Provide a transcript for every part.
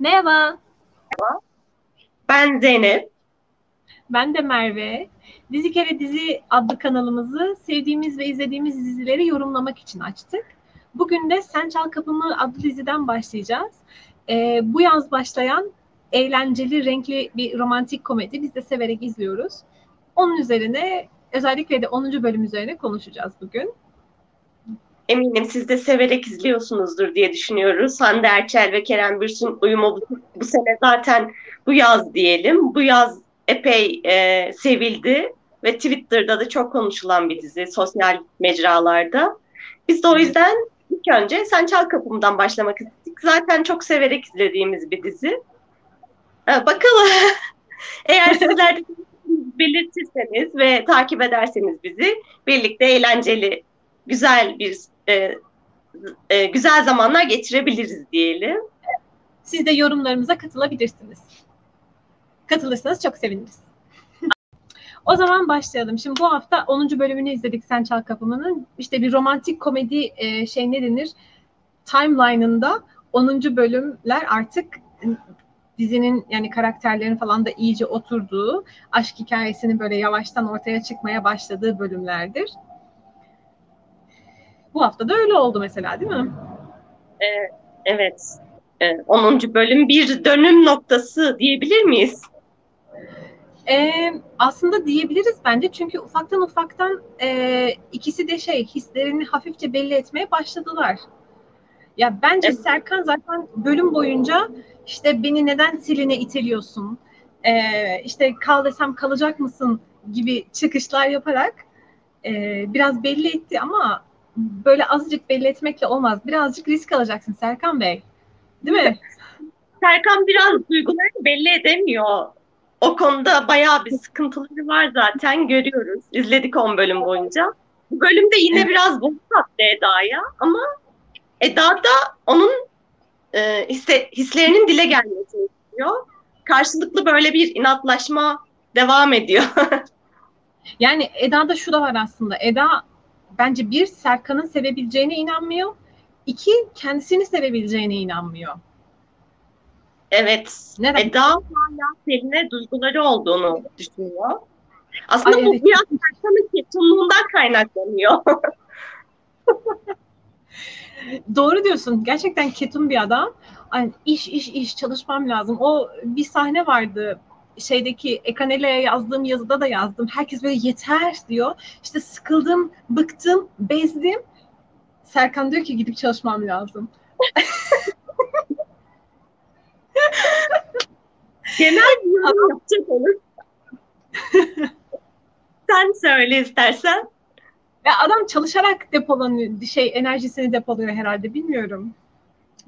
Merhaba. Ben Zeynep. Ben de Merve. Dizi Kere Dizi adlı kanalımızı sevdiğimiz ve izlediğimiz dizileri yorumlamak için açtık. Bugün de Sen Çal Kapımı adlı diziden başlayacağız. Ee, bu yaz başlayan eğlenceli, renkli bir romantik komedi. Biz de severek izliyoruz. Onun üzerine özellikle de 10. bölüm üzerine konuşacağız bugün. Eminim siz de severek izliyorsunuzdur diye düşünüyoruz. Hande Erçel ve Kerem Bürsin uyumu bu, bu sene zaten bu yaz diyelim. Bu yaz epey e, sevildi ve Twitter'da da çok konuşulan bir dizi sosyal mecralarda. Biz de o yüzden ilk önce Sen Çal Kapım'dan başlamak istedik. Zaten çok severek izlediğimiz bir dizi. Ee, bakalım eğer sizler de belirtirseniz ve takip ederseniz bizi birlikte eğlenceli, güzel bir e, e, güzel zamanlar geçirebiliriz diyelim. Siz de yorumlarımıza katılabilirsiniz. Katılırsanız çok seviniriz. o zaman başlayalım. Şimdi bu hafta 10. bölümünü izledik Sen Çal Kapımı'nın. İşte bir romantik komedi e, şey ne denir? Timeline'ında 10. bölümler artık dizinin yani karakterlerin falan da iyice oturduğu, aşk hikayesinin böyle yavaştan ortaya çıkmaya başladığı bölümlerdir. Bu hafta da öyle oldu mesela değil mi? Ee, evet. Ee, 10. bölüm bir dönüm noktası diyebilir miyiz? Ee, aslında diyebiliriz bence çünkü ufaktan ufaktan e, ikisi de şey hislerini hafifçe belli etmeye başladılar. Ya bence evet. Serkan zaten bölüm boyunca işte beni neden siline iteliyorsun, ee, işte kal desem kalacak mısın gibi çıkışlar yaparak e, biraz belli etti ama böyle azıcık belli etmekle olmaz. Birazcık risk alacaksın Serkan Bey. Değil mi? Serkan biraz duygularını belli edemiyor. O konuda bayağı bir sıkıntıları var zaten görüyoruz. İzledik 10 bölüm boyunca. Bu bölümde yine biraz bozuk attı Eda'ya ama Eda da onun e, hisse, hislerinin dile gelmesini istiyor. Karşılıklı böyle bir inatlaşma devam ediyor. yani Eda'da şu da var aslında. Eda bence bir Serkan'ın sevebileceğine inanmıyor. İki kendisini sevebileceğine inanmıyor. Evet. Neden? Eda hala Selin'e duyguları olduğunu düşünüyor. Aslında Ay, bu evet. biraz Serkan'ın ketumluğundan kaynaklanıyor. Doğru diyorsun. Gerçekten ketum bir adam. Ay, iş iş iş çalışmam lazım. O bir sahne vardı şeydeki Ekanele'ye yazdığım yazıda da yazdım. Herkes böyle yeter diyor. İşte sıkıldım, bıktım, bezdim. Serkan diyor ki gidip çalışmam lazım. Genel bir yorum yapacak olur. Sen söyle istersen. Ya adam çalışarak depolanıyor, şey enerjisini depoluyor herhalde bilmiyorum.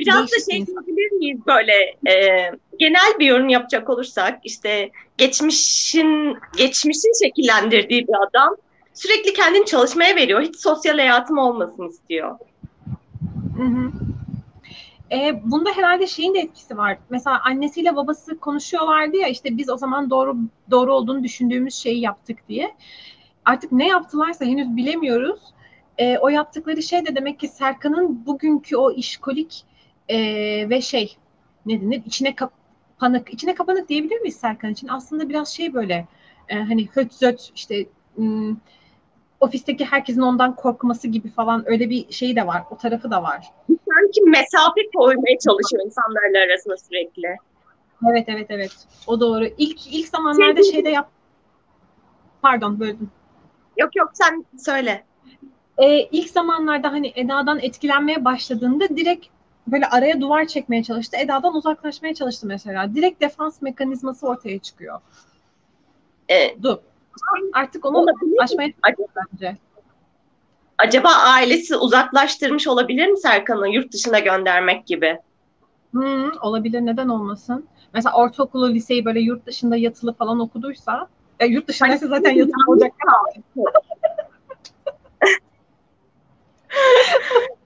Biraz da şey diyebilir miyiz böyle e, genel bir yorum yapacak olursak işte geçmişin geçmişin şekillendirdiği bir adam sürekli kendini çalışmaya veriyor. Hiç sosyal hayatım olmasın istiyor. Hı hı. E, bunda herhalde şeyin de etkisi var. Mesela annesiyle babası konuşuyorlardı ya işte biz o zaman doğru doğru olduğunu düşündüğümüz şeyi yaptık diye. Artık ne yaptılarsa henüz bilemiyoruz. E, o yaptıkları şey de demek ki Serkan'ın bugünkü o işkolik e, ve şey ne denir içine kapanık içine kapanık diyebilir miyiz Serkan için? Aslında biraz şey böyle e, hani höt zöt işte m, ofisteki herkesin ondan korkması gibi falan öyle bir şey de var. O tarafı da var. Sanki mesafe koymaya çalışıyor insanlarla arasında sürekli. Evet evet evet. O doğru. İlk ilk zamanlarda şey, şeyde yap Pardon böldüm. Yok yok sen söyle. Ee, ilk zamanlarda hani Eda'dan etkilenmeye başladığında direkt böyle araya duvar çekmeye çalıştı. Eda'dan uzaklaşmaya çalıştı mesela. Direkt defans mekanizması ortaya çıkıyor. Evet. Dur. Artık onu aşmaya çalışıyor bence. Acaba ailesi uzaklaştırmış olabilir mi Serkan'ı yurt dışına göndermek gibi? Hmm, olabilir neden olmasın? Mesela ortaokulu, liseyi böyle yurt dışında yatılı falan okuduysa ya yurt dışındaysa zaten yatılı olacak.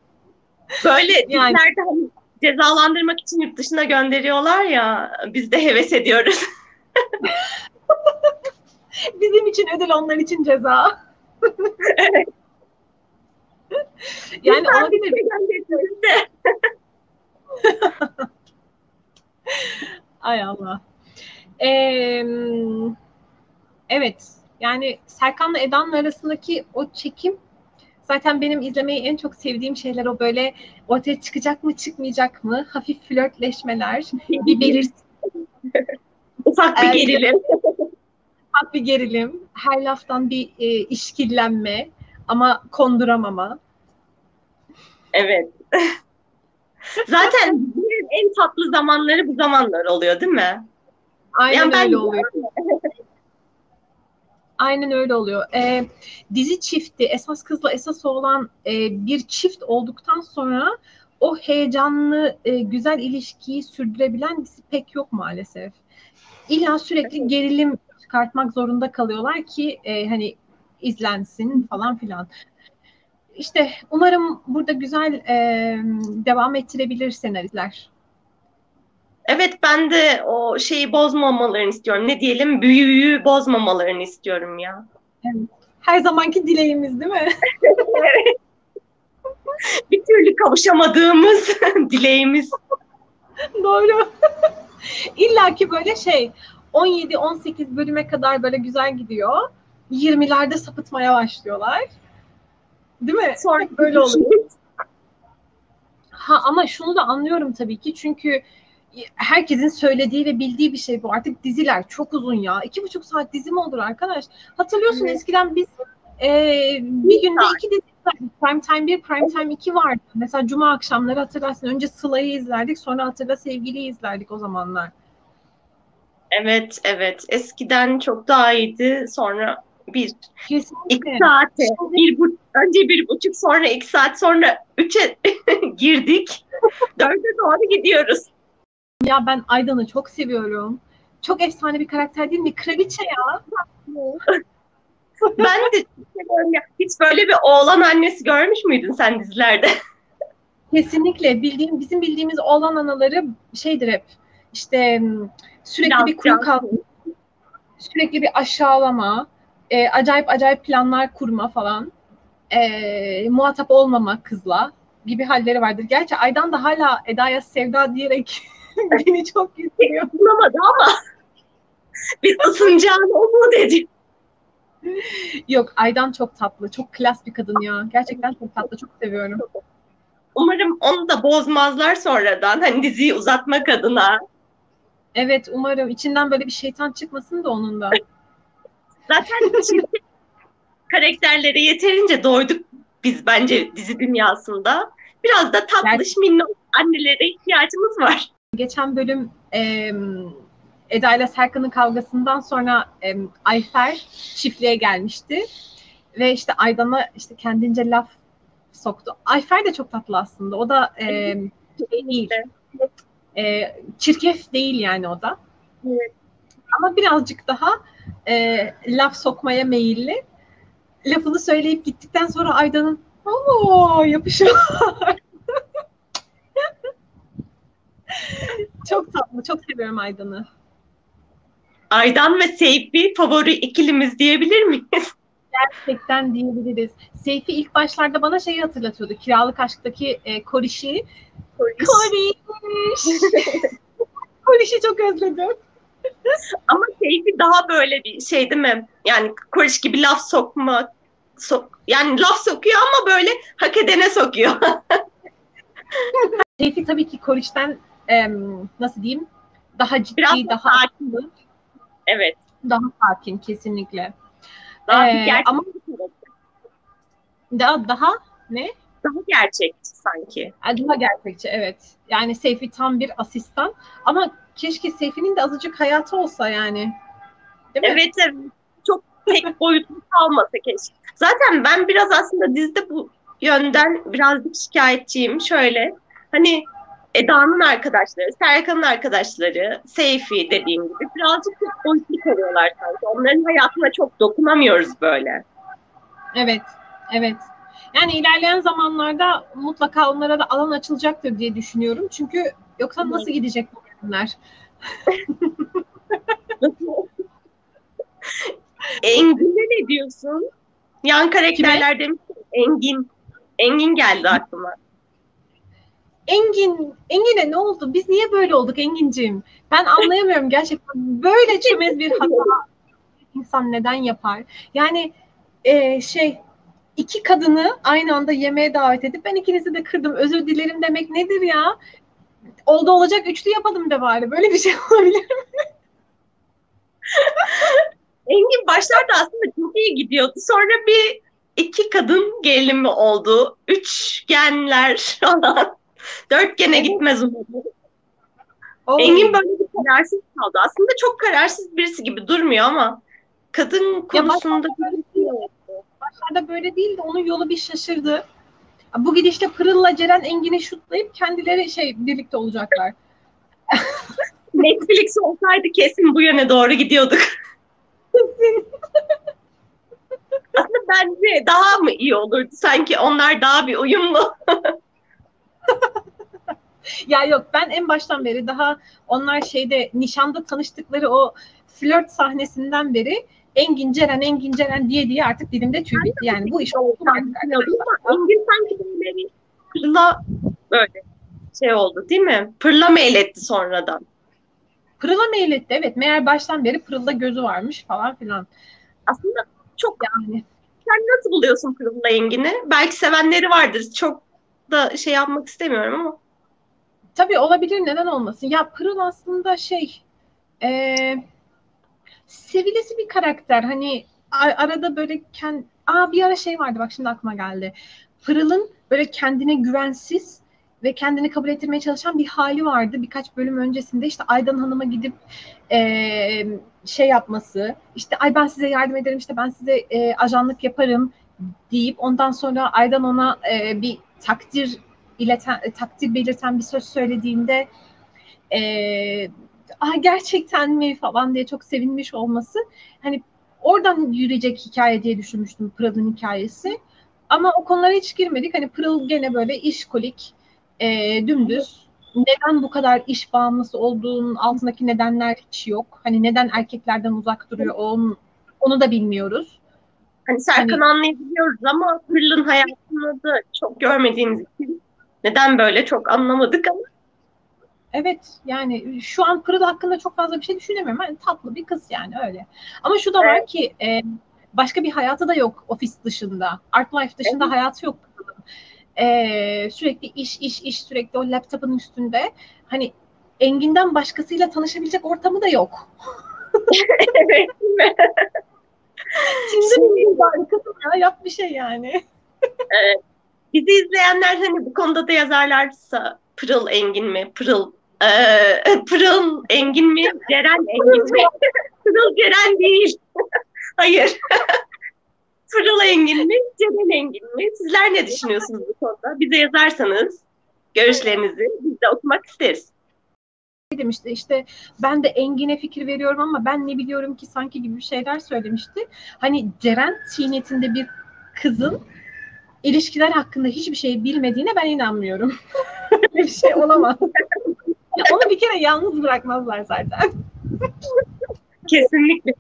Böyle yani. dizilerde hani cezalandırmak için yurt dışına gönderiyorlar ya biz de heves ediyoruz. Bizim için ödül onlar için ceza. evet. Yani olabilir. Ay Allah. Ee, evet. Yani Serkan'la Eda'nın arasındaki o çekim zaten benim izlemeyi en çok sevdiğim şeyler o böyle ortaya çıkacak mı çıkmayacak mı? Hafif flörtleşmeler bir belirsiz ufak bir gerilim. Ufak bir gerilim her laftan bir e, işkillenme ama konduramama. Evet. Zaten en tatlı zamanları bu zamanlar oluyor değil mi? Aynen yani öyle oluyor. Aynen öyle oluyor. Ee, dizi çifti esas kızla esas oğlan e, bir çift olduktan sonra o heyecanlı e, güzel ilişkiyi sürdürebilen dizi pek yok maalesef. İlla sürekli gerilim çıkartmak zorunda kalıyorlar ki e, hani izlensin falan filan. İşte umarım burada güzel e, devam ettirebilir senaristler. Evet ben de o şeyi bozmamalarını istiyorum. Ne diyelim büyüyü bozmamalarını istiyorum ya. Evet. Her zamanki dileğimiz değil mi? Bir türlü kavuşamadığımız dileğimiz. Doğru. İlla ki böyle şey 17-18 bölüme kadar böyle güzel gidiyor. 20'lerde sapıtmaya başlıyorlar. Değil mi? Sonra böyle oluyor. Ha ama şunu da anlıyorum tabii ki çünkü herkesin söylediği ve bildiği bir şey bu. Artık diziler çok uzun ya. İki buçuk saat dizi mi olur arkadaş? Hatırlıyorsun evet. eskiden biz e, bir günde iki dizi Prime Time 1, Prime Time 2 vardı. Mesela cuma akşamları hatırlarsın. Önce Sıla'yı izlerdik sonra Hatırla Sevgili'yi izlerdik o zamanlar. Evet, evet. Eskiden çok daha iyiydi. Sonra bir, Kesinlikle. iki saate, bir, bu, önce bir buçuk sonra iki saat sonra üçe girdik. Dörde doğru gidiyoruz. Ya ben Aydan'ı çok seviyorum. Çok efsane bir karakter değil mi? Kraliçe ya. ben de. Hiç böyle bir oğlan annesi görmüş müydün sen dizilerde? Kesinlikle. Bildiğim, bizim bildiğimiz oğlan anaları şeydir hep. İşte sürekli Biraz bir kuru kalma, sürekli bir aşağılama, e, acayip acayip planlar kurma falan. E, muhatap olmama kızla gibi halleri vardır. Gerçi Aydan da hala Eda'ya sevda diyerek Beni çok üzüyor. Bulamadı ama biz ısınacağını umut ediyoruz. Yok Aydan çok tatlı. Çok klas bir kadın ya. Gerçekten çok tatlı. Çok seviyorum. Umarım onu da bozmazlar sonradan. Hani diziyi uzatmak adına. Evet umarım. içinden böyle bir şeytan çıkmasın da onun da. Zaten karakterlere yeterince doyduk biz bence dizi dünyasında. Biraz da tatlış minnoş annelere ihtiyacımız var. Geçen bölüm e, Eda ile Serkan'ın kavgasından sonra e, Ayfer çiftliğe gelmişti. Ve işte Aydan'a işte kendince laf soktu. Ayfer de çok tatlı aslında. O da e, şey değil. E, çirkef değil yani o da. Evet. Ama birazcık daha e, laf sokmaya meyilli. Lafını söyleyip gittikten sonra Aydan'ın o yapışıyor. Çok tatlı. Çok seviyorum Aydan'ı. Aydan ve Seyfi favori ikilimiz diyebilir miyiz? Gerçekten diyebiliriz. Seyfi ilk başlarda bana şeyi hatırlatıyordu. Kiralık Aşk'taki e, Koriş'i. Koriş. Koriş. Koriş'i çok özledim. Ama Seyfi daha böyle bir şey değil mi? Yani Koriş gibi laf sokma. Sok, yani laf sokuyor ama böyle hak edene sokuyor. Seyfi tabii ki Koriş'ten e, nasıl diyeyim daha ciddi, Biraz daha sakin. Evet. Daha sakin kesinlikle. Daha ee, gerçek ama daha daha ne? Daha gerçekçi sanki. Daha gerçekçi evet. Yani Seyfi tam bir asistan ama keşke Seyfi'nin de azıcık hayatı olsa yani. Değil mi? Evet evet. Çok tek boyutlu kalmasa keşke. Zaten ben biraz aslında dizide bu yönden birazcık şikayetçiyim. Şöyle hani Eda'nın arkadaşları, Serkan'ın arkadaşları, Seyfi dediğim gibi birazcık boyutlu kalıyorlar sanki. Onların hayatına çok dokunamıyoruz böyle. Evet, evet. Yani ilerleyen zamanlarda mutlaka onlara da alan açılacaktır diye düşünüyorum. Çünkü yoksa nasıl gidecek bu bölümler? Engin'e ne diyorsun? Yan karakterler demiş Engin. Engin geldi aklıma. Engin, Engin'e ne oldu? Biz niye böyle olduk Engin'cim? Ben anlayamıyorum gerçekten. Böyle çömez bir hata insan neden yapar? Yani e, şey iki kadını aynı anda yemeğe davet edip ben ikinizi de kırdım özür dilerim demek nedir ya? Oldu olacak üçlü yapalım de bari. Böyle bir şey olabilir mi? Engin başlarda aslında çok iyi gidiyordu. Sonra bir iki kadın gelimi oldu. Üçgenler falan. Dörtgene gitmez umarım. Engin böyle bir kararsız kaldı. Aslında çok kararsız birisi gibi durmuyor ama kadın konusunda başlarda böyle değildi. Onun yolu bir şaşırdı. Bu gidişte Pırıl'la Ceren Engin'i şutlayıp kendileri şey birlikte olacaklar. Netflix olsaydı kesin bu yöne doğru gidiyorduk. Aslında bence daha mı iyi olurdu? Sanki onlar daha bir uyumlu. ya yok ben en baştan beri daha onlar şeyde nişanda tanıştıkları o flört sahnesinden beri Engin Ceren Engin Ceren diye diye artık dilimde tüy bitti. Yani bu iş oldu artık. Engin sanki böyle bir pırla böyle şey oldu değil mi? Pırla meyletti sonradan. Pırıl'a meyletti evet. Meğer baştan beri Pırıl'da gözü varmış falan filan. Aslında çok yani. Sen nasıl buluyorsun Pırıl'la Engin'i? Belki sevenleri vardır. Çok da şey yapmak istemiyorum ama. Tabii olabilir neden olmasın. Ya Pırıl aslında şey e, sevilesi bir karakter. Hani arada böyle kend, aa bir ara şey vardı bak şimdi aklıma geldi. Pırıl'ın böyle kendine güvensiz ve kendini kabul ettirmeye çalışan bir hali vardı birkaç bölüm öncesinde işte Aydan Hanım'a gidip e, şey yapması işte ay ben size yardım ederim işte ben size e, ajanlık yaparım deyip ondan sonra Aydan ona e, bir takdir ileten, takdir belirten bir söz söylediğinde e, ah gerçekten mi falan diye çok sevinmiş olması hani oradan yürüyecek hikaye diye düşünmüştüm Pırıl'ın hikayesi. Ama o konulara hiç girmedik. Hani Pırıl gene böyle işkolik, e, dümdüz. Neden bu kadar iş bağımlısı olduğunun altındaki nedenler hiç yok. Hani neden erkeklerden uzak duruyor onu, onu da bilmiyoruz. Hani Serkan hani, anlayabiliyoruz ama Pırıl'ın hayatını da çok görmediğimiz için neden böyle çok anlamadık ama Evet yani şu an Pırıl hakkında çok fazla bir şey düşünemiyorum. Yani tatlı bir kız yani öyle. Ama şu da var evet. ki e, başka bir hayatı da yok ofis dışında. Art life dışında evet. hayatı yok. E, sürekli iş iş iş sürekli o laptopun üstünde. Hani Engin'den başkasıyla tanışabilecek ortamı da yok. evet. Şimdi harikasın ya yap bir şey yani. evet. Bizi izleyenler hani bu konuda da yazarlarsa Pırıl Engin mi? Pırıl ee, Pırıl Engin mi? Ceren Engin mi? Pırıl Ceren değil. Hayır. Pırıl Engin mi? Ceren Engin mi? Sizler ne düşünüyorsunuz bu konuda? Bize yazarsanız görüşlerinizi biz de okumak isteriz. Demişti işte ben de Engin'e fikir veriyorum ama ben ne biliyorum ki sanki gibi bir şeyler söylemişti. Hani Ceren tiniyetinde bir kızın ilişkiler hakkında hiçbir şey bilmediğine ben inanmıyorum. bir şey olamaz. ya onu bir kere yalnız bırakmazlar zaten. Kesinlikle.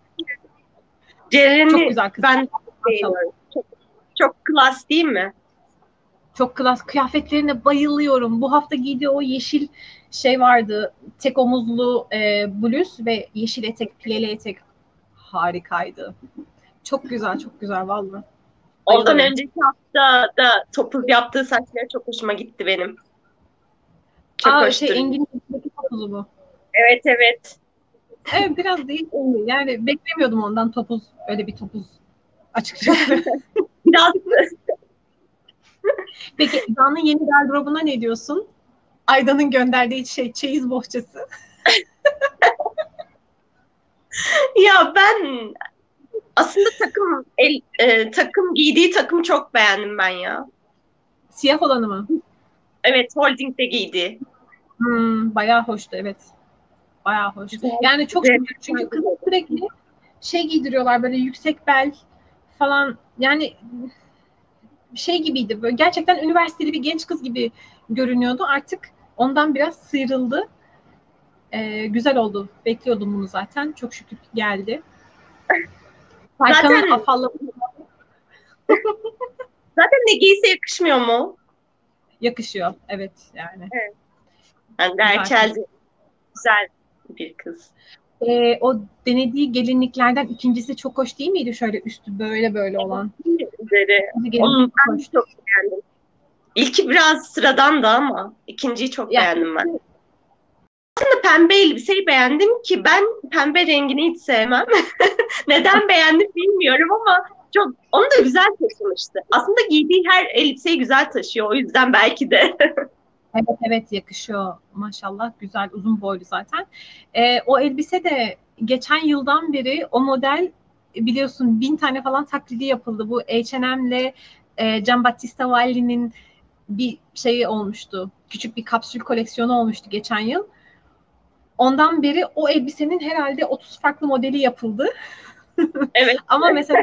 Ceren'i çok güzel kız. ben Çok, çok klas değil mi? Çok klas. Kıyafetlerine bayılıyorum. Bu hafta giydiği o yeşil şey vardı. Tek omuzlu e, bluz ve yeşil etek, pileli etek harikaydı. Çok güzel, çok güzel vallahi. Ondan önceki hafta da topuz yaptığı saçları çok hoşuma gitti benim. Çok Aa, hoştur. Şey, Engin'in topuzu bu. Evet evet. Evet biraz değil. Yani beklemiyordum ondan topuz öyle bir topuz açıkçası. biraz. Peki İda'nın yeni gardırobuna ne diyorsun? Aydan'ın gönderdiği şey çeyiz bohçası. ya ben aslında takım el, e, takım giydiği takım çok beğendim ben ya. Siyah olanı mı? Evet, Holding'de giydi. Hmm, bayağı hoştu evet. Bayağı hoş. Yani çok evet. çünkü kız sürekli şey giydiriyorlar böyle yüksek bel falan yani şey gibiydi böyle gerçekten üniversiteli bir genç kız gibi görünüyordu. Artık ondan biraz sıyrıldı. Ee, güzel oldu. Bekliyordum bunu zaten. Çok şükür geldi. Zaten Zaten ne giyse yakışmıyor mu? Yakışıyor. Evet yani. Evet. Yani güzel bir kız. Ee, o denediği gelinliklerden ikincisi çok hoş değil miydi? Şöyle üstü böyle böyle olan. Üzeri. Onu ben çok beğendim. İlki biraz sıradan da ama ikinciyi çok yani, beğendim ben. Aslında pembe elbiseyi beğendim ki ben pembe rengini hiç sevmem. Neden beğendim bilmiyorum ama çok onu da güzel taşımıştı. Aslında giydiği her elbiseyi güzel taşıyor. O yüzden belki de. evet evet yakışıyor maşallah. Güzel uzun boylu zaten. Ee, o elbise de geçen yıldan beri o model biliyorsun bin tane falan taklidi yapıldı. Bu H&M'le e, Gian Battista Valli'nin bir şeyi olmuştu. Küçük bir kapsül koleksiyonu olmuştu geçen yıl. Ondan beri o elbisenin herhalde 30 farklı modeli yapıldı. Evet. Ama mesela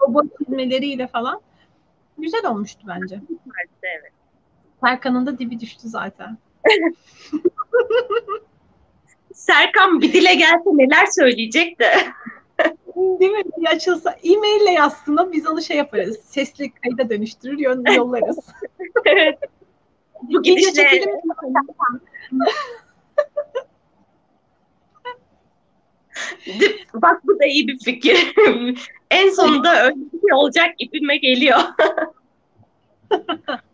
o boy çizmeleriyle falan güzel olmuştu bence. Evet. Serkan'ın da dibi düştü zaten. Serkan bir dile gelse neler söyleyecek de. Değil mi? Bir açılsa e-maille yazsın biz onu şey yaparız. Sesli kayda dönüştürür yollarız. evet. Bu gidişle... çekelim. Bak bu da iyi bir fikir. en sonunda öyle bir şey olacak gibime geliyor.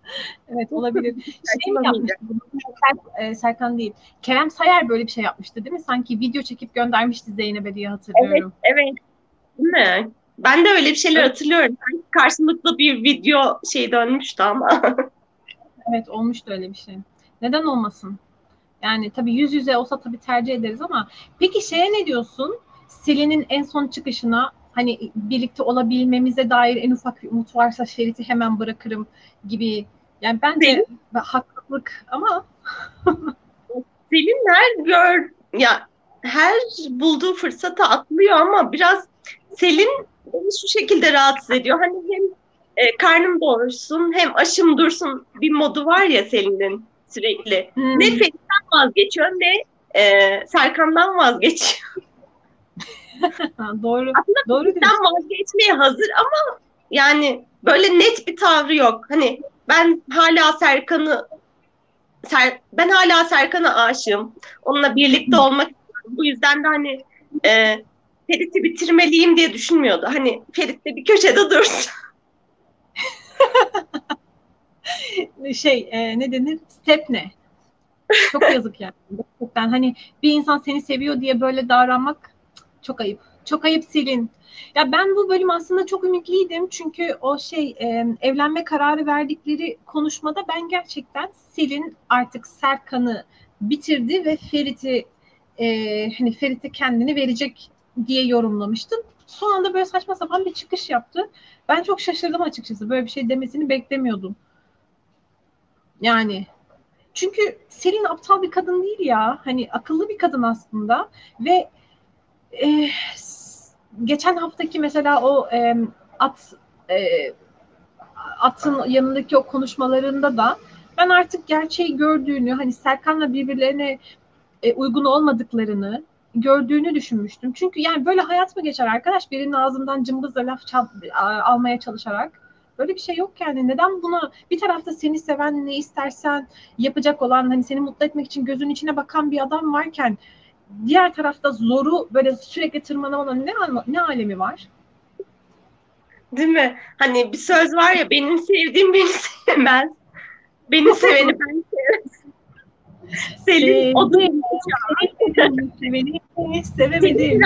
evet olabilir. Şey mi yapmıştı? Ser, Serkan değil. Kerem Sayar böyle bir şey yapmıştı değil mi? Sanki video çekip göndermişti Zeynep'e diye hatırlıyorum. Evet, evet. Değil mi? Ben de öyle bir şeyler hatırlıyorum. Karşılıklı bir video şey dönmüştü ama. evet olmuştu öyle bir şey. Neden olmasın? Yani tabii yüz yüze olsa tabii tercih ederiz ama peki şeye ne diyorsun? Selin'in en son çıkışına hani birlikte olabilmemize dair en ufak bir umut varsa Şerit'i hemen bırakırım gibi. Yani bence Selin, haklılık ama Selin her gör ya her bulduğu fırsatı atlıyor ama biraz Selin beni şu şekilde rahatsız ediyor. Hani hem e, karnım doyursun hem aşım dursun bir modu var ya Selin'in sürekli. Hmm. Ne Ferit'ten vazgeçiyor ne e, Serkan'dan vazgeçiyor. doğru. Aslında doğru Ferit'ten vazgeçmeye hazır ama yani böyle net bir tavrı yok. Hani ben hala Serkan'ı Ser, ben hala Serkan'a aşığım. Onunla birlikte olmak istiyorum. Bu yüzden de hani e, Ferit'i bitirmeliyim diye düşünmüyordu. Hani Ferit de bir köşede dursun. şey e, ne denir? Step ne? Çok yazık yani. Gerçekten hani bir insan seni seviyor diye böyle davranmak çok ayıp. Çok ayıp Selin. Ya ben bu bölüm aslında çok ümitliydim çünkü o şey e, evlenme kararı verdikleri konuşmada ben gerçekten Selin artık Serkan'ı bitirdi ve Ferit'i e, hani Ferit'e kendini verecek diye yorumlamıştım. Son anda böyle saçma sapan bir çıkış yaptı. Ben çok şaşırdım açıkçası. Böyle bir şey demesini beklemiyordum. Yani çünkü Selin aptal bir kadın değil ya. Hani akıllı bir kadın aslında ve e, geçen haftaki mesela o e, at e, atın yanındaki o konuşmalarında da ben artık gerçeği gördüğünü hani Serkan'la birbirlerine e, uygun olmadıklarını gördüğünü düşünmüştüm. Çünkü yani böyle hayat mı geçer arkadaş birinin ağzından cımbızla laf çal, almaya çalışarak? Böyle bir şey yok yani. Neden buna bir tarafta seni seven ne istersen yapacak olan hani seni mutlu etmek için gözün içine bakan bir adam varken diğer tarafta zoru böyle sürekli tırmanamanın ne, ne alemi var? Değil mi? Hani bir söz var ya benim sevdiğim beni sevmez. Beni seveni ben sevmez. Selin ee, o da seveni sevemedim.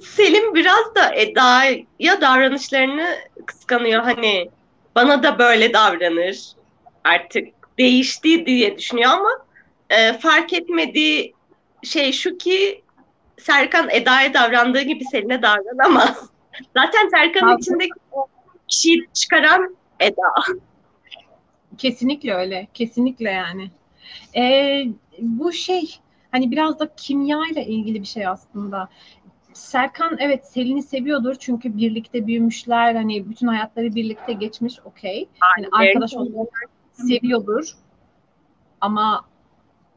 Selim biraz da Eda'ya davranışlarını kıskanıyor. Hani bana da böyle davranır. Artık değişti diye düşünüyor ama e, fark etmediği şey şu ki Serkan Eda'ya davrandığı gibi Selin'e davranamaz. Zaten Serkan'ın içindeki o kişiyi çıkaran Eda. Kesinlikle öyle. Kesinlikle yani. Ee, bu şey hani biraz da kimya ile ilgili bir şey aslında. Serkan evet Selin'i seviyordur çünkü birlikte büyümüşler hani bütün hayatları birlikte geçmiş okey. Hani arkadaş olarak seviyordur. Ama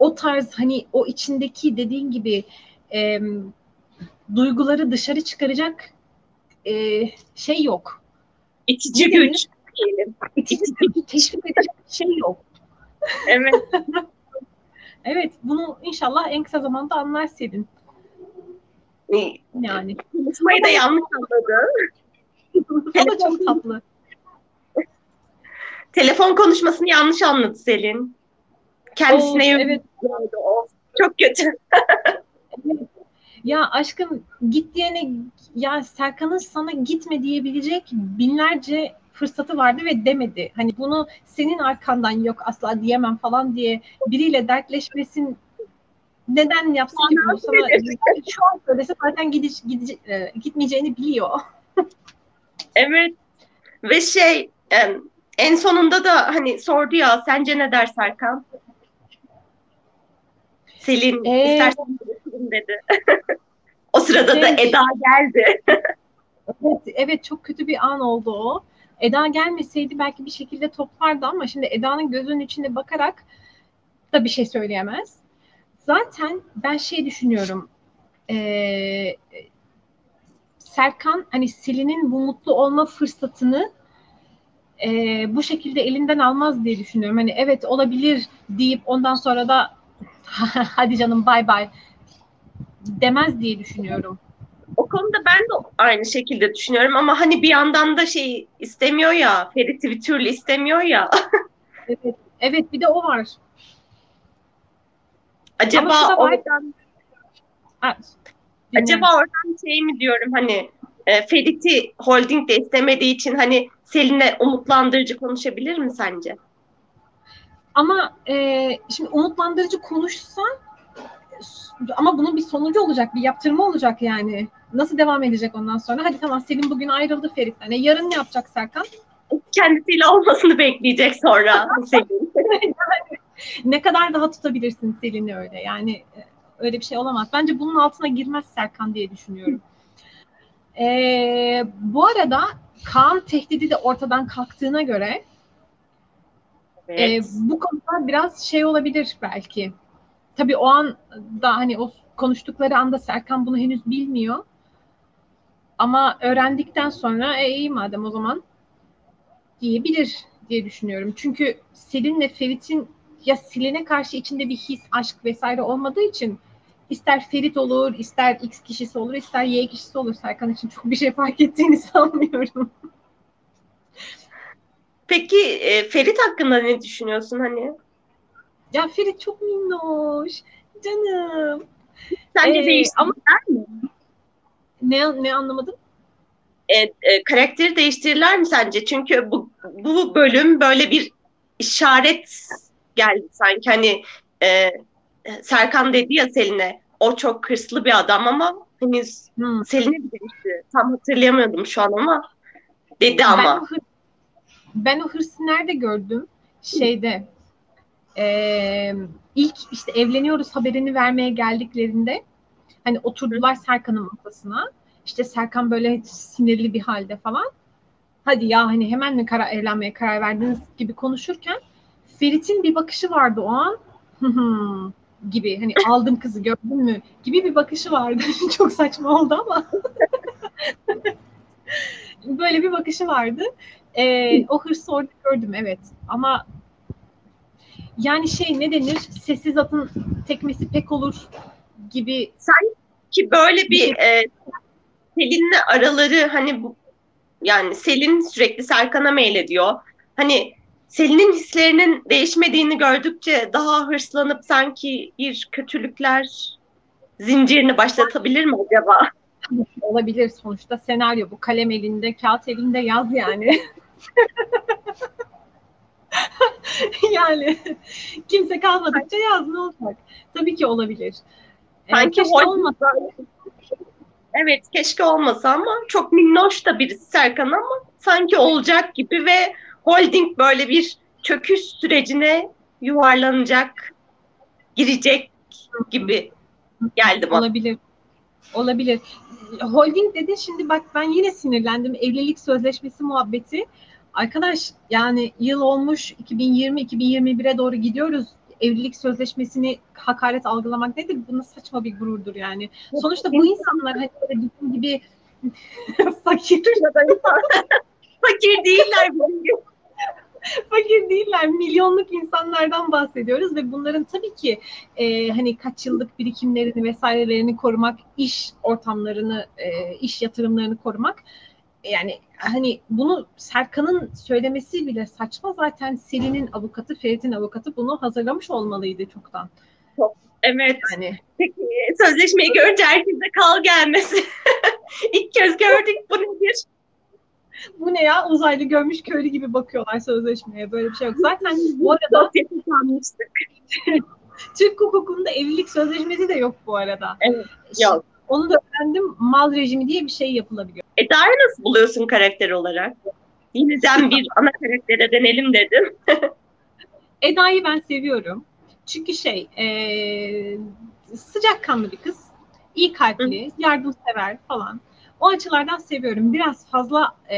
o tarz hani o içindeki dediğin gibi e, duyguları dışarı çıkaracak e, şey yok. İtici güç. diyelim. İçinde teşvik edecek şey yok. Evet. Evet, bunu inşallah en kısa zamanda anlar Selin. Yani. Konuşmayı da yanlış anladı. o da çok tatlı. Telefon konuşmasını yanlış anladı Selin. Kendisine Of, evet. o. Çok kötü. Evet. Ya aşkım git diyene ya Serkan'ın sana gitme diyebilecek binlerce fırsatı vardı ve demedi. Hani bunu senin arkandan yok asla diyemem falan diye biriyle dertleşmesin neden yapsın ki bunu sana şu an söylese zaten gidiş, gidici, e, gitmeyeceğini biliyor. Evet. Ve şey en sonunda da hani sordu ya sence ne der Serkan? Selin ee, istersen dedi. o sırada şey, da Eda geldi. evet, evet çok kötü bir an oldu o. Eda gelmeseydi belki bir şekilde toplardı ama şimdi Eda'nın gözünün içine bakarak da bir şey söyleyemez. Zaten ben şey düşünüyorum. Ee, Serkan hani Selin'in bu mutlu olma fırsatını e, bu şekilde elinden almaz diye düşünüyorum. Hani evet olabilir deyip ondan sonra da hadi canım bay bay demez diye düşünüyorum. O konuda ben de aynı şekilde düşünüyorum ama hani bir yandan da şey istemiyor ya, Ferit'i bir türlü istemiyor ya. evet, evet bir de o var. Acaba oradan evet, acaba oradan şey mi diyorum hani e, Ferit'i holding de istemediği için hani Selin'e umutlandırıcı konuşabilir mi sence? Ama e, şimdi umutlandırıcı konuşsa ama bunun bir sonucu olacak, bir yaptırma olacak yani. Nasıl devam edecek ondan sonra? Hadi tamam Selin bugün ayrıldı Ferit'ten. E, yarın ne yapacak Serkan? Kendisiyle olmasını bekleyecek sonra Selin. ne kadar daha tutabilirsin Selin'i öyle? Yani e, öyle bir şey olamaz. Bence bunun altına girmez Serkan diye düşünüyorum. Ee, bu arada Kaan tehdidi de ortadan kalktığına göre evet. e, bu konuda biraz şey olabilir belki. Tabii o an da hani o konuştukları anda Serkan bunu henüz bilmiyor. Ama öğrendikten sonra e, iyi madem o zaman diyebilir diye düşünüyorum. Çünkü Selin'le Ferit'in ya Selin'e karşı içinde bir his, aşk vesaire olmadığı için ister Ferit olur, ister X kişisi olur, ister Y kişisi olur. Serkan için çok bir şey fark ettiğini sanmıyorum. Peki e, Ferit hakkında ne düşünüyorsun hani? Ya Ferit çok minnoş. Canım. Sence ee, değiştirirler ama... mi? Ne, ne anlamadım? E, e, karakteri değiştirirler mi sence? Çünkü bu, bu bölüm böyle bir işaret geldi sanki. Hani e, Serkan dedi ya Selin'e o çok hırslı bir adam ama hani hmm. Selin'e bir demişti. Tam hatırlayamadım şu an ama dedi ama. Ben o, hırs, ben o hırsı nerede gördüm? Şeyde e, ilk işte evleniyoruz haberini vermeye geldiklerinde hani oturdular Serkan'ın masasına. İşte Serkan böyle sinirli bir halde falan. Hadi ya hani hemen mi karar, evlenmeye karar verdiniz gibi konuşurken Ferit'in bir bakışı vardı o an. gibi hani aldım kızı gördün mü gibi bir bakışı vardı. Çok saçma oldu ama. Böyle bir bakışı vardı. Ee, o hırsı orada gördüm evet. Ama yani şey ne denir? Sessiz atın tekmesi pek olur gibi. Sanki böyle bir e, Selin'le araları hani bu yani Selin sürekli Serkan'a mail ediyor. Hani Selin'in hislerinin değişmediğini gördükçe daha hırslanıp sanki bir kötülükler zincirini başlatabilir mi acaba? Olabilir sonuçta senaryo bu kalem elinde, kağıt elinde yaz yani. yani kimse kalmadıkça yaz ne olacak? Tabii ki olabilir. Ee, Sanki keşke olmasa. Evet keşke olmasa ama çok minnoş da birisi Serkan ama sanki olacak gibi ve holding böyle bir çöküş sürecine yuvarlanacak, girecek gibi geldi bana. Olabilir. Olabilir. Holding dedi şimdi bak ben yine sinirlendim. Evlilik sözleşmesi muhabbeti. Arkadaş yani yıl olmuş 2020-2021'e doğru gidiyoruz. Evlilik sözleşmesini hakaret algılamak nedir? Bu saçma bir gururdur yani. Sonuçta bu insanlar hani bizim gibi fakir fakir değiller. fakir değiller. Milyonluk insanlardan bahsediyoruz ve bunların tabii ki e, hani kaç yıllık birikimlerini vesairelerini korumak, iş ortamlarını, e, iş yatırımlarını korumak yani hani bunu Serkan'ın söylemesi bile saçma zaten Selin'in avukatı, Ferit'in avukatı bunu hazırlamış olmalıydı çoktan. Evet. Yani. Peki sözleşmeyi görünce herkese kal gelmesi. İlk kez gördük bu nedir? Bu ne ya? Uzaylı görmüş köylü gibi bakıyorlar sözleşmeye. Böyle bir şey yok. Zaten bu arada Türk hukukunda evlilik sözleşmesi de yok bu arada. Evet, yok. Onu da öğrendim. Mal rejimi diye bir şey yapılabiliyor. Eda'yı nasıl buluyorsun karakter olarak? Yeniden bir ana karaktere denelim dedim. Eda'yı ben seviyorum. Çünkü şey e, sıcakkanlı bir kız. iyi kalpli, Hı. yardımsever falan. O açılardan seviyorum. Biraz fazla e,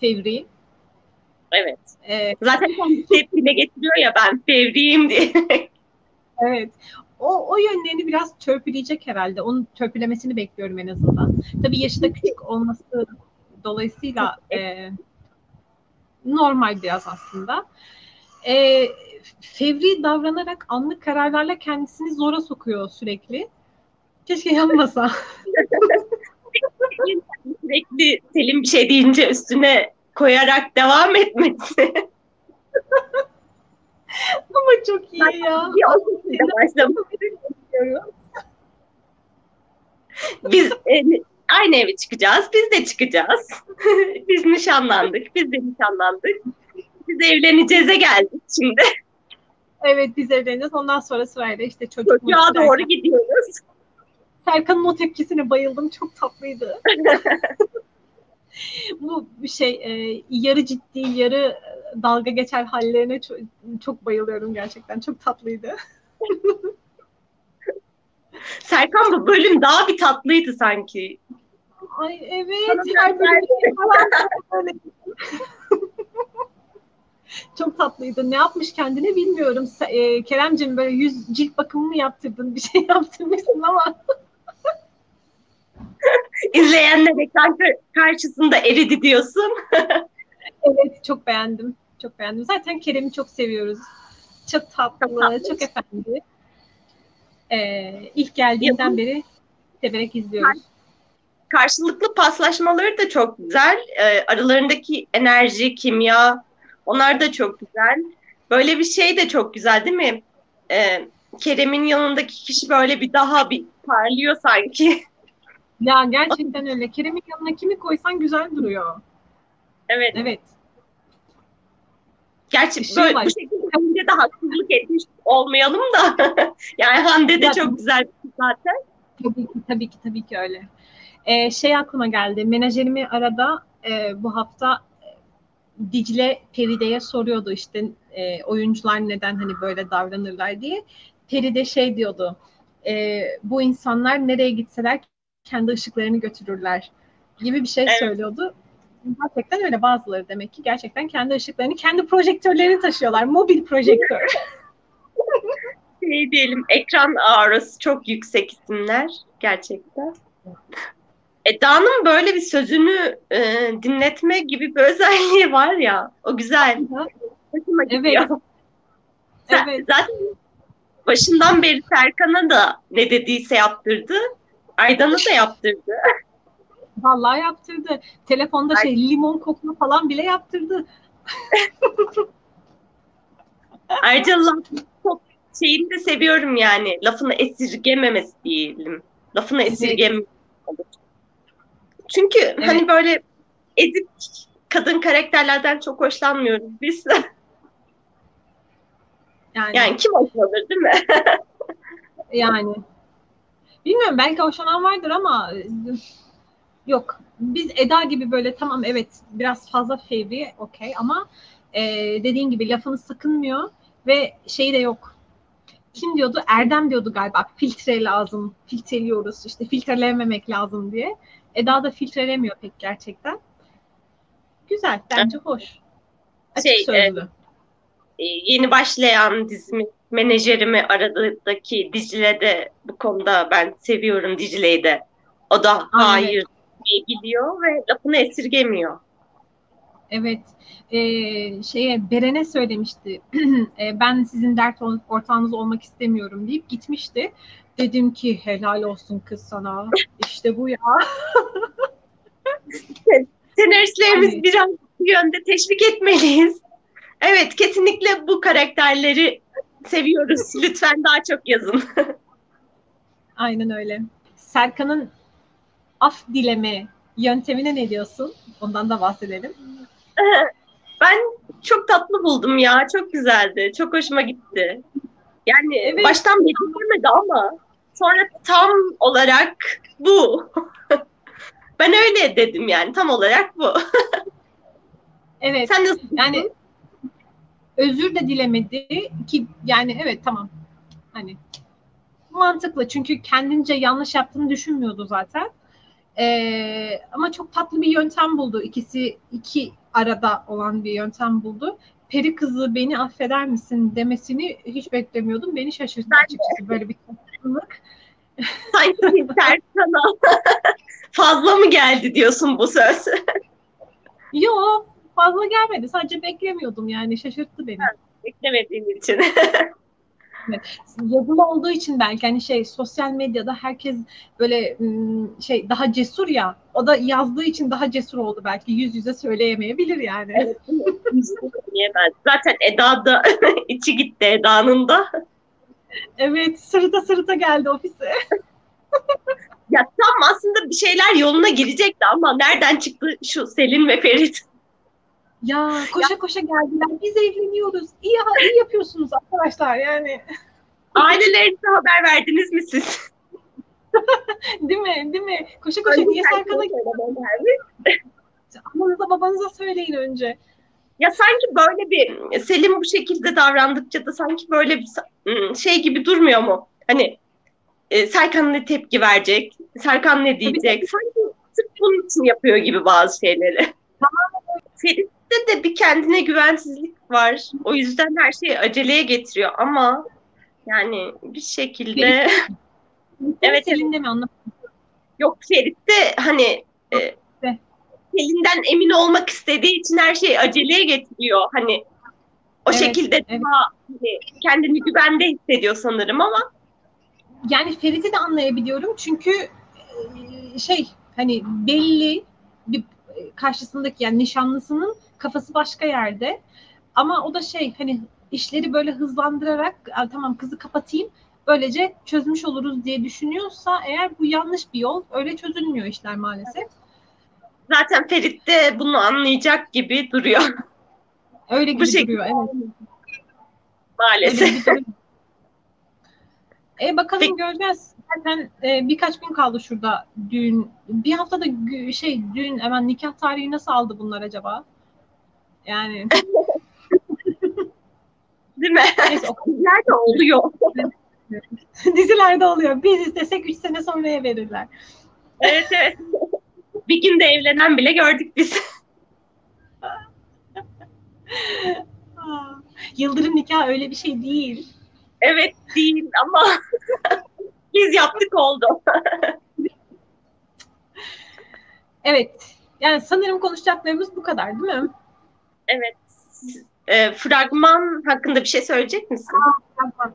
fevri. Evet. E, Zaten kendisi hep dile getiriyor ya ben fevriyim diye. evet. O, o yönlerini biraz törpüleyecek herhalde. Onun törpülemesini bekliyorum en azından. Tabii yaşı da küçük olması dolayısıyla e, normal biraz aslında. E, fevri davranarak anlık kararlarla kendisini zora sokuyor sürekli. Keşke yanmasa. sürekli Selim bir şey deyince üstüne koyarak devam etmesi. Ama çok iyi ben ya. o şekilde başlamak Biz e, aynı eve çıkacağız. Biz de çıkacağız. biz nişanlandık. Biz de nişanlandık. Biz evleneceğize geldik şimdi. Evet biz evleneceğiz. Ondan sonra sırayla işte çocuk Çocuğa doğru gidiyoruz. Serkan'ın o tepkisine bayıldım. Çok tatlıydı. Bu bir şey e, yarı ciddi yarı dalga geçer hallerine çok, çok bayılıyorum gerçekten. Çok tatlıydı. Serkan bu bölüm daha bir tatlıydı sanki. Ay evet. Her bölüm falan Çok tatlıydı. Ne yapmış kendine bilmiyorum. E, Keremcim böyle yüz cilt bakımı mı yaptırdın? Bir şey yaptırmışsın ama. İzleyenler ekran karşısında eridi diyorsun. evet çok beğendim. Çok beğendim. Zaten Kerem'i çok seviyoruz. Çok tatlı, çok, tatlı. çok efendi. Ee, ilk geldiğinden Yapın. beri severek izliyoruz. Karşılıklı paslaşmaları da çok güzel. Ee, aralarındaki enerji, kimya onlar da çok güzel. Böyle bir şey de çok güzel değil mi? Ee, Kerem'in yanındaki kişi böyle bir daha bir parlıyor sanki. Ya gerçekten öyle. Kerem'in yanına kimi koysan güzel duruyor. Evet. Evet. Gerçi şey böyle, bu şekilde Hande de haksızlık etmiş olmayalım da. yani Hande de ya, çok güzel bir zaten. Tabii ki, tabii ki, tabii ki öyle. Ee, şey aklıma geldi. Menajerimi arada e, bu hafta Dicle Peride'ye soruyordu işte e, oyuncular neden hani böyle davranırlar diye. Peride şey diyordu. E, bu insanlar nereye gitseler kendi ışıklarını götürürler gibi bir şey evet. söylüyordu. Gerçekten öyle bazıları demek ki gerçekten kendi ışıklarını, kendi projektörlerini taşıyorlar. Mobil projektör. şey diyelim ekran ağrısı çok yüksek isimler gerçekten. Eda'nın böyle bir sözünü e, dinletme gibi bir özelliği var ya. O güzel. evet. Sen, evet. Zaten başından beri Serkan'a da ne dediyse yaptırdı. Aydan'a da yaptırdı. Vallahi yaptırdı. Telefonda Ay. şey limon kokma falan bile yaptırdı. Ayrıca çok şeyini de seviyorum yani. Lafını esirgememesi diyelim. Lafını esirgememesi. Çünkü evet. hani böyle ezik kadın karakterlerden çok hoşlanmıyoruz biz. Yani, yani kim hoşlanır değil mi? yani. Bilmiyorum belki hoşlanan vardır ama yok. Biz Eda gibi böyle tamam evet biraz fazla fevri okey ama e, dediğin gibi lafını sakınmıyor ve şey de yok. Kim diyordu? Erdem diyordu galiba. Filtre lazım. Filtreliyoruz. işte filtrelememek lazım diye. Eda da filtrelemiyor pek gerçekten. Güzel. Bence hoş. Açık şey, sözlü. E, yeni başlayan dizimi menajerimi aradaki Dicle de bu konuda ben seviyorum Dicle'yi de. O da hayır gidiyor ve lafını esirgemiyor. Evet. Ee, şeye Beren'e söylemişti. e, ben sizin dert ortağınız olmak istemiyorum deyip gitmişti. Dedim ki helal olsun kız sana. İşte bu ya. Senaristlerimiz evet. biraz bu yönde teşvik etmeliyiz. Evet, kesinlikle bu karakterleri seviyoruz. Lütfen daha çok yazın. Aynen öyle. Serkan'ın af dileme yöntemine ne diyorsun? Ondan da bahsedelim. Ben çok tatlı buldum ya. Çok güzeldi. Çok hoşuma gitti. Yani evet. baştan beklenmedi ama sonra tam olarak bu. ben öyle dedim yani. Tam olarak bu. evet. Sen nasıl Yani özür de dilemedi ki yani evet tamam. Hani mantıklı çünkü kendince yanlış yaptığını düşünmüyordu zaten. Ee, ama çok tatlı bir yöntem buldu. İkisi iki arada olan bir yöntem buldu. Peri kızı beni affeder misin demesini hiç beklemiyordum. Beni şaşırttı ben açıkçası de. böyle bir tatlılık. Sanki Serkan'a fazla mı geldi diyorsun bu söz? Yok fazla gelmedi. Sadece beklemiyordum yani şaşırttı beni. Beklemediğim için. Yazılı olduğu için belki hani şey sosyal medyada herkes böyle şey daha cesur ya. O da yazdığı için daha cesur oldu belki. Yüz yüze söyleyemeyebilir yani. Evet. Zaten Eda da içi gitti Eda'nın da. Evet, sırıta sırıta geldi ofise. ya tam aslında bir şeyler yoluna girecekti ama nereden çıktı şu Selin ve Ferit? Ya koşa koşa geldiler. Biz evleniyoruz. İyi, iyi yapıyorsunuz arkadaşlar yani. Ailelerinize haber verdiniz mi siz? değil mi? Değil mi? Koşa koşa niye Serkan'a Ananıza babanıza söyleyin önce. Ya sanki böyle bir Selim bu şekilde davrandıkça da sanki böyle bir şey gibi durmuyor mu? Hani e, Serkan ne tepki verecek? Serkan ne diyecek? Tabii. Sanki sırf bunun için yapıyor gibi bazı şeyleri. Tamam. Ferit de bir kendine güvensizlik var. O yüzden her şeyi aceleye getiriyor ama yani bir şekilde evet elinde mi anlamadım. Yok Ferit de hani e, elinden emin olmak istediği için her şeyi aceleye getiriyor. Hani o evet, şekilde evet. daha hani, kendini güvende hissediyor sanırım ama yani Ferit'i de anlayabiliyorum çünkü e, şey hani belli bir karşısındaki yani nişanlısının kafası başka yerde. Ama o da şey hani işleri böyle hızlandırarak tamam kızı kapatayım böylece çözmüş oluruz diye düşünüyorsa eğer bu yanlış bir yol. Öyle çözülmüyor işler maalesef. Zaten Ferit de bunu anlayacak gibi duruyor. Öyle gibi bu duruyor evet. Maalesef. E bakalım Peki. göreceğiz. Zaten e, birkaç gün kaldı şurada düğün. Bir haftada şey düğün hemen nikah tarihi nasıl aldı bunlar acaba? Yani. Değil mi? Neyse, oluyor. Dizilerde oluyor. Biz istesek 3 sene sonraya verirler. Evet evet. Bir günde evlenen bile gördük biz. Yıldırım nikah öyle bir şey değil. Evet değil ama biz yaptık oldu. evet. Yani sanırım konuşacaklarımız bu kadar değil mi? Evet. E, fragman hakkında bir şey söyleyecek misin? Fragman.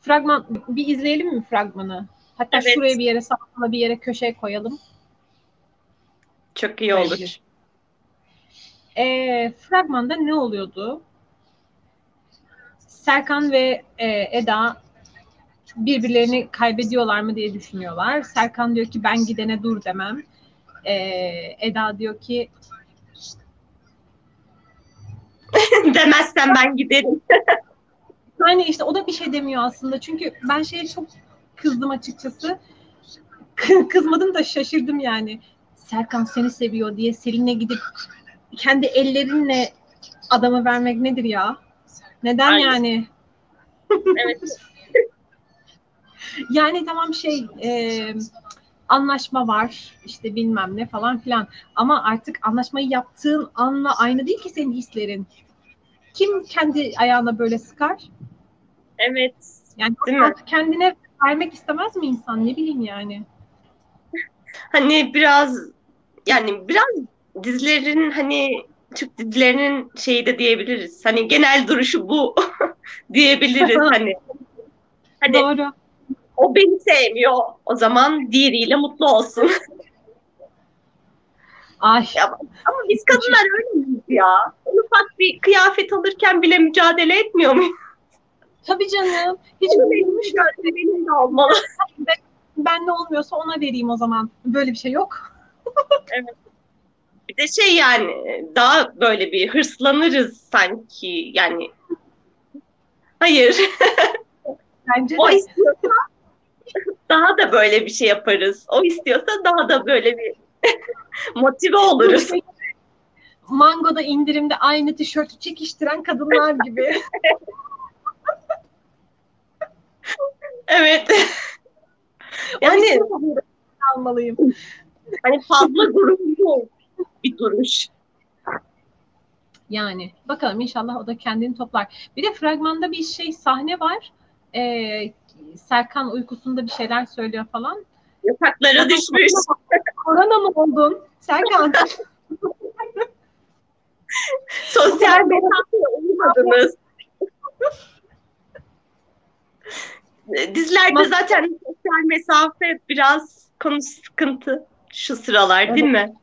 Fragman bir izleyelim mi fragmanı? Hatta evet. şuraya bir yere sağına bir yere köşeye koyalım. Çok iyi olur. E, fragmanda ne oluyordu? Serkan ve e, Eda birbirlerini kaybediyorlar mı diye düşünüyorlar. Serkan diyor ki ben gidene dur demem. E, Eda diyor ki demezsen ben giderim. yani işte o da bir şey demiyor aslında. Çünkü ben şeye çok kızdım açıkçası. Kızmadım da şaşırdım yani. Serkan seni seviyor diye Selin'e gidip kendi ellerinle adamı vermek nedir ya? Neden Aynen. yani? evet. yani tamam şey e, anlaşma var işte bilmem ne falan filan ama artık anlaşmayı yaptığın anla aynı değil ki senin hislerin. Kim kendi ayağına böyle sıkar? Evet. Yani değil mi? kendine vermek istemez mi insan ne bileyim yani. Hani biraz yani biraz dizilerin hani Türk dizilerinin şeyi de diyebiliriz. Hani genel duruşu bu diyebiliriz hani. Hani Doğru. O beni sevmiyor. O zaman diğeriyle mutlu olsun. Ay. Ya, Ama biz kadınlar öyle miyiz ya? Ufak bir kıyafet alırken bile mücadele etmiyor muyuz? Tabii canım. Hiç benim mücadele benim de olmalı. ben ne olmuyorsa ona vereyim o zaman. Böyle bir şey yok. Bir de şey yani daha böyle bir hırslanırız sanki yani. Hayır. Bence O de. istiyorsa daha da böyle bir şey yaparız. O istiyorsa daha da böyle bir motive oluruz. Mango'da indirimde aynı tişörtü çekiştiren kadınlar gibi. Evet. yani almalıyım. hani fazla gururlu bir duruş. Yani bakalım inşallah o da kendini toplar. Bir de fragmanda bir şey sahne var. Ee, Serkan uykusunda bir şeyler söylüyor falan. Yataklara düşmüş. Korona mı oldun? Serkan. Sosyal mesafeye uymadınız. Dizilerde Mas- zaten sosyal mesafe biraz konu sıkıntı şu sıralar değil mi?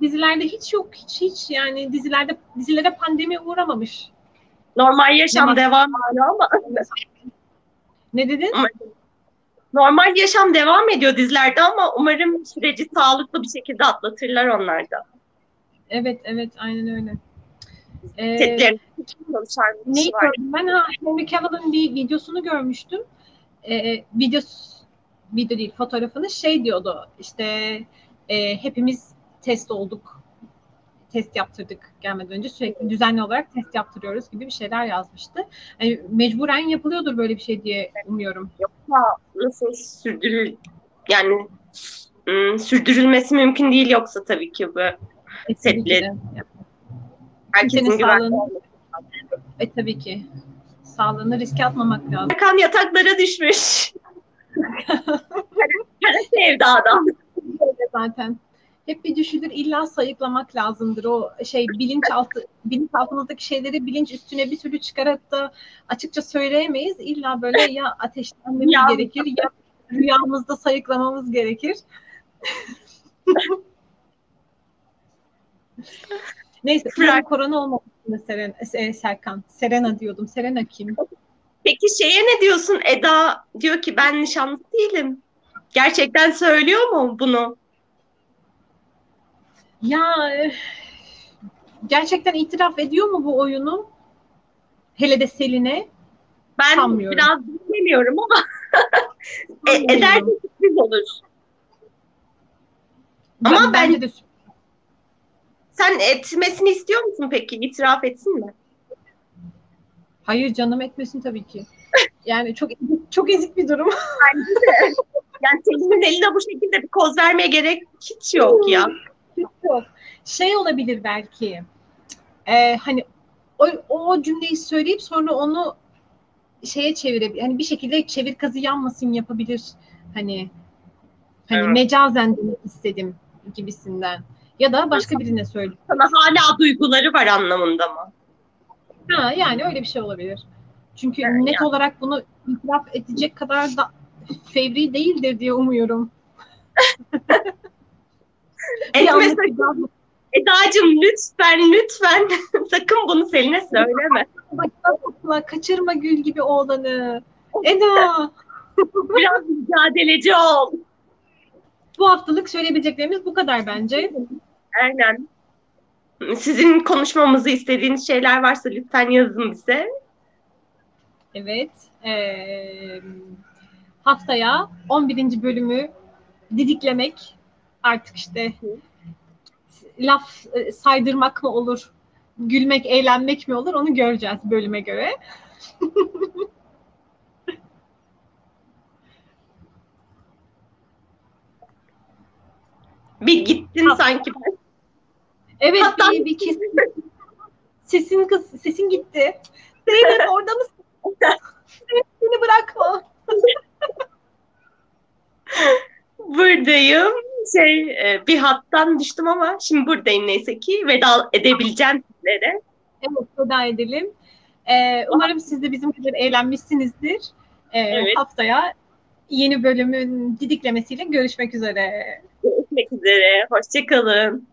Dizilerde hiç yok. Hiç hiç yani dizilerde dizilere pandemi uğramamış. Normal yaşam devam ediyor ama Ne dedin? normal yaşam devam ediyor dizilerde ama umarım süreci sağlıklı bir şekilde atlatırlar onlar da. Evet evet aynen öyle. Ee, Neyi gördüm? Ben ha, Henry Cavill'ın bir videosunu görmüştüm. Ee, videos, video değil fotoğrafını şey diyordu işte e, hepimiz test olduk. Test yaptırdık gelmeden önce sürekli düzenli olarak test yaptırıyoruz gibi bir şeyler yazmıştı. Yani mecburen yapılıyordur böyle bir şey diye umuyorum. Nasıl sürdürül yani ım, sürdürülmesi mümkün değil yoksa tabii ki bu E, tabii ki Setleri. de. herkesin güvenli. E tabii ki. Sağlığını riske atmamak lazım. Erkan yataklara düşmüş. Kara. Öyle zaten. Hep bir düşünür illa sayıklamak lazımdır. O şey bilinçaltı bilinçaltımızdaki şeyleri bilinç üstüne bir türlü çıkarıp da açıkça söyleyemeyiz. İlla böyle ya ateşlenmemiz Ya. gerekir ya rüyamızda sayıklamamız gerekir. Neyse, korona olmasın Serena, e, Serkan. Serena diyordum. Serena kim? Peki şeye ne diyorsun? Eda diyor ki ben nişanlı değilim. Gerçekten söylüyor mu bunu? Ya e, gerçekten itiraf ediyor mu bu oyunu? Hele de Selin'e. Ben Sanmıyorum. biraz bilmiyorum ama e, Sanmıyorum. eder de sürpriz olur. Ama Ben- bence de Sen etmesini istiyor musun peki? İtiraf etsin mi? Hayır canım etmesin tabii ki. Yani çok çok ezik bir durum. Yani Selin'in eline bu şekilde bir koz vermeye gerek hiç yok ya. Yok. Şey olabilir belki. Ee, hani o, o cümleyi söyleyip sonra onu şeye çevirebilir. Hani bir şekilde çevir kazı yanmasın yapabilir. Hani hani Evet. mecazen demek istedim gibisinden. Ya da başka birine söyle. Sana hala duyguları var anlamında mı? Ha yani öyle bir şey olabilir. Çünkü Evet, net olarak bunu itiraf edecek kadar da fevri değildir diye umuyorum. Bir Etme anlık sakın. bir gaz- Eda'cığım lütfen lütfen sakın bunu Selin'e söyleme. Bak, bak, kaçırma gül gibi oğlanı. Eda. Biraz mücadeleci ol. Bu haftalık söyleyebileceklerimiz bu kadar bence. Aynen. Sizin konuşmamızı istediğiniz şeyler varsa lütfen yazın bize. Evet. Ee, haftaya 11. bölümü didiklemek artık işte laf e, saydırmak mı olur, gülmek, eğlenmek mi olur onu göreceğiz bölüme göre. Bir gittin Ha. sanki. Evet Hatta- bir, bir kesin sesin kız sesin gitti. Zeynep orada mısın? Beni bırakma. Buradayım. şey e, bir hattan düştüm ama şimdi buradayım neyse ki veda edebileceğim sizlere. Evet veda edelim. Ee, umarım siz de bizim kadar eğlenmişsinizdir. Ee, Evet. Haftaya yeni bölümün didiklemesiyle görüşmek üzere. Görüşmek üzere. Hoşçakalın.